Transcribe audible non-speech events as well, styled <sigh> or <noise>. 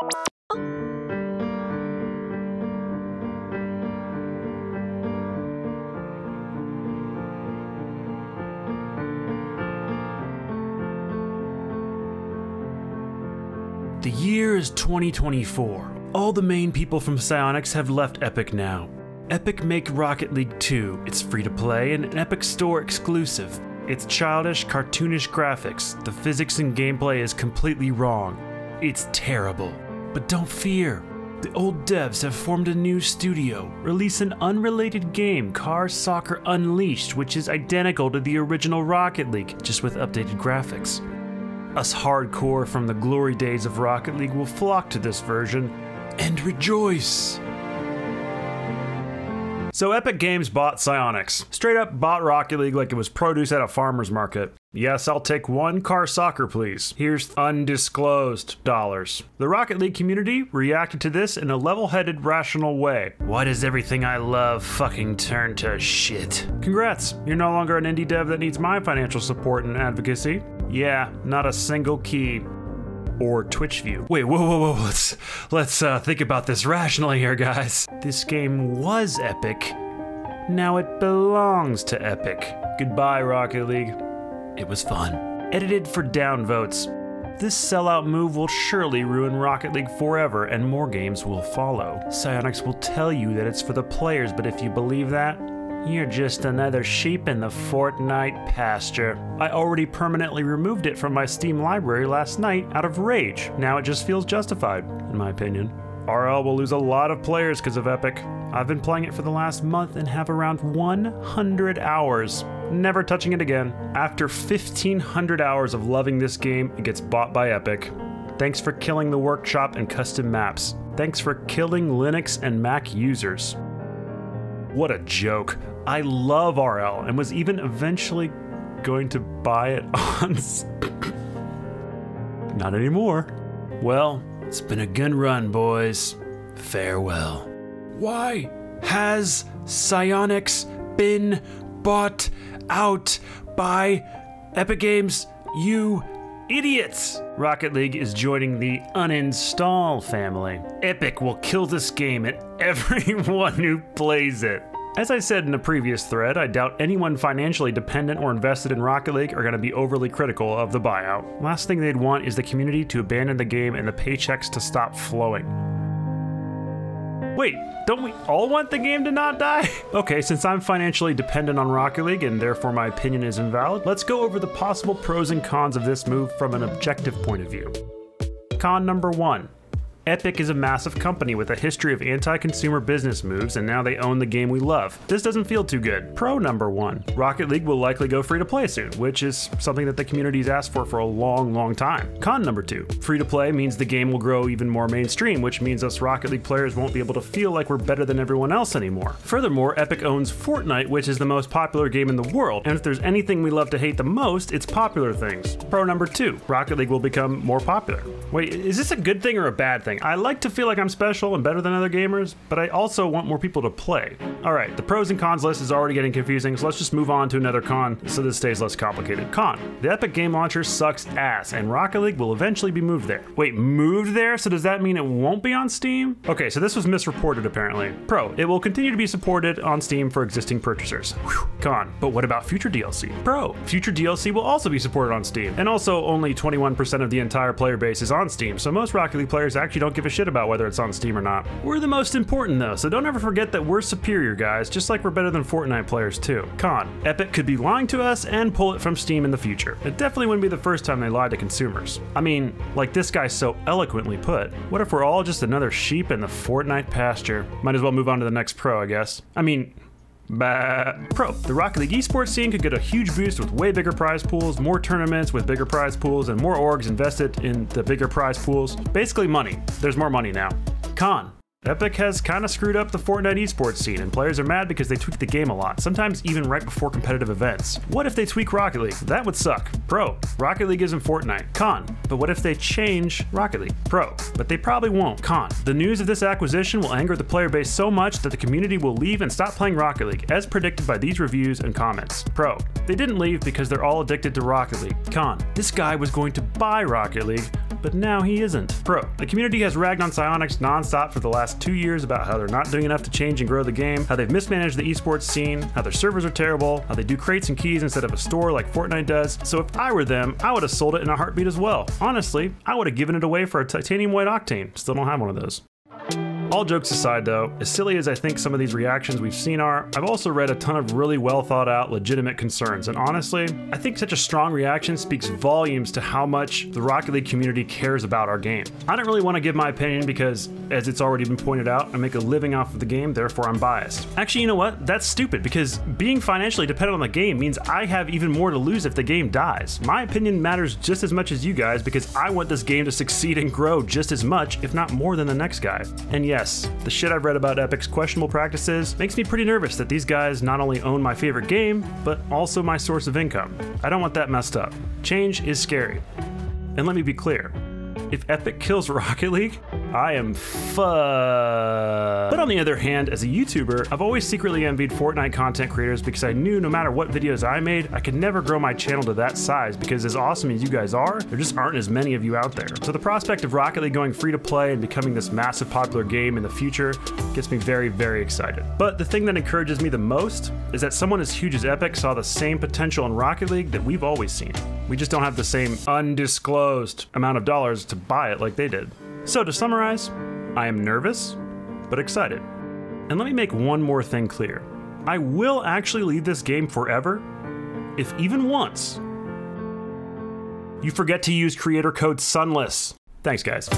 The year is 2024. All the main people from Psyonix have left Epic now. Epic make Rocket League 2. It's free to play and an Epic Store exclusive. It's childish, cartoonish graphics. The physics and gameplay is completely wrong. It's terrible. But don't fear. The old devs have formed a new studio, release an unrelated game, Car Soccer Unleashed, which is identical to the original Rocket League, just with updated graphics. Us hardcore from the glory days of Rocket League will flock to this version and rejoice. So Epic Games bought Psyonix. Straight up bought Rocket League like it was produce at a farmer's market. Yes, I'll take one car soccer, please. Here's undisclosed dollars. The Rocket League community reacted to this in a level headed, rational way. Why does everything I love fucking turn to shit? Congrats, you're no longer an indie dev that needs my financial support and advocacy. Yeah, not a single key or Twitch view. Wait, whoa, whoa, whoa, let's, let's uh, think about this rationally here, guys. This game was epic. Now it belongs to Epic. Goodbye, Rocket League. It was fun. Edited for downvotes. This sellout move will surely ruin Rocket League forever, and more games will follow. Psyonix will tell you that it's for the players, but if you believe that, you're just another sheep in the Fortnite pasture. I already permanently removed it from my Steam library last night out of rage. Now it just feels justified, in my opinion. RL will lose a lot of players because of Epic. I've been playing it for the last month and have around 100 hours. Never touching it again. After 1500 hours of loving this game, it gets bought by Epic. Thanks for killing the workshop and custom maps. Thanks for killing Linux and Mac users. What a joke. I love RL and was even eventually going to buy it <laughs> on. <coughs> Not anymore. Well, it's been a good run, boys. Farewell. Why has Psyonix been bought out by Epic Games? You idiots! Rocket League is joining the uninstall family. Epic will kill this game and <laughs> everyone who plays it. As I said in a previous thread, I doubt anyone financially dependent or invested in Rocket League are going to be overly critical of the buyout. Last thing they'd want is the community to abandon the game and the paychecks to stop flowing. Wait, don't we all want the game to not die? <laughs> okay, since I'm financially dependent on Rocket League and therefore my opinion is invalid, let's go over the possible pros and cons of this move from an objective point of view. Con number one Epic is a massive company with a history of anti consumer business moves, and now they own the game we love. This doesn't feel too good. Pro number one Rocket League will likely go free to play soon, which is something that the community's asked for for a long, long time. Con number two Free to play means the game will grow even more mainstream, which means us Rocket League players won't be able to feel like we're better than everyone else anymore. Furthermore, Epic owns Fortnite, which is the most popular game in the world, and if there's anything we love to hate the most, it's popular things. Pro number two Rocket League will become more popular. Wait, is this a good thing or a bad thing? I like to feel like I'm special and better than other gamers, but I also want more people to play. Alright, the pros and cons list is already getting confusing, so let's just move on to another con so this stays less complicated. Con. The Epic Game Launcher sucks ass, and Rocket League will eventually be moved there. Wait, moved there? So does that mean it won't be on Steam? Okay, so this was misreported apparently. Pro. It will continue to be supported on Steam for existing purchasers. Whew. Con. But what about future DLC? Pro. Future DLC will also be supported on Steam, and also only 21% of the entire player base is on Steam, so most Rocket League players actually don't give a shit about whether it's on Steam or not. We're the most important though, so don't ever forget that we're superior guys, just like we're better than Fortnite players too. Con, Epic could be lying to us and pull it from Steam in the future. It definitely wouldn't be the first time they lied to consumers. I mean, like this guy so eloquently put, what if we're all just another sheep in the Fortnite pasture? Might as well move on to the next pro, I guess. I mean, Bah. Pro. The Rocket League esports scene could get a huge boost with way bigger prize pools, more tournaments with bigger prize pools, and more orgs invested in the bigger prize pools. Basically, money. There's more money now. Con. Epic has kind of screwed up the Fortnite esports scene, and players are mad because they tweak the game a lot, sometimes even right before competitive events. What if they tweak Rocket League? That would suck. Pro, Rocket League isn't Fortnite. Con, but what if they change Rocket League? Pro, but they probably won't. Con, the news of this acquisition will anger the player base so much that the community will leave and stop playing Rocket League, as predicted by these reviews and comments. Pro, they didn't leave because they're all addicted to Rocket League. Con, this guy was going to buy Rocket League, but now he isn't. Pro, the community has ragged on Psyonix nonstop for the two years about how they're not doing enough to change and grow the game, how they've mismanaged the esports scene, how their servers are terrible, how they do crates and keys instead of a store like Fortnite does. So if I were them, I would have sold it in a heartbeat as well. Honestly, I would have given it away for a titanium white octane. Still don't have one of those. All jokes aside, though, as silly as I think some of these reactions we've seen are, I've also read a ton of really well thought out, legitimate concerns. And honestly, I think such a strong reaction speaks volumes to how much the Rocket League community cares about our game. I don't really want to give my opinion because, as it's already been pointed out, I make a living off of the game, therefore I'm biased. Actually, you know what? That's stupid because being financially dependent on the game means I have even more to lose if the game dies. My opinion matters just as much as you guys because I want this game to succeed and grow just as much, if not more than the next guy. And yeah, yes, the shit I've read about Epic's questionable practices makes me pretty nervous that these guys not only own my favorite game, but also my source of income. I don't want that messed up. Change is scary. And let me be clear if Epic kills <laughs> Rocket League, I am fucked. But on the other hand, as a YouTuber, I've always secretly envied Fortnite content creators because I knew no matter what videos I made, I could never grow my channel to that size because as awesome as you guys are, there just aren't as many of you out there. So the prospect of Rocket League going free to play and becoming this massive popular game in the future gets me very, very excited. But the thing that encourages me the most is that someone as huge as Epic saw the same potential in Rocket League that we've always seen. We just don't have the same undisclosed amount of dollars to buy it like they did. So to summarize, I am nervous, but excited. And let me make one more thing clear. I will actually leave this game forever if even once you forget to use creator code SUNLESS. Thanks, guys.